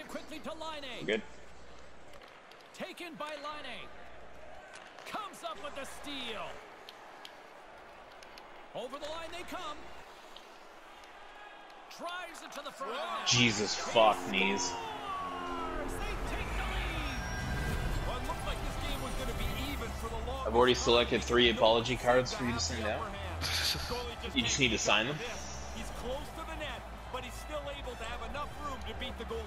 it quickly to Line. Good. Taken by Line. Comes up with the steal. Over the line they come. Drives it to the front. Jesus fuck knees. Scores! They take the lead. Well, it looked like this game was going to be even for the long. I've already selected three apology cards for you to send out. You just need to sign them. He's close to the net, but he's still able to have enough room to beat the goal.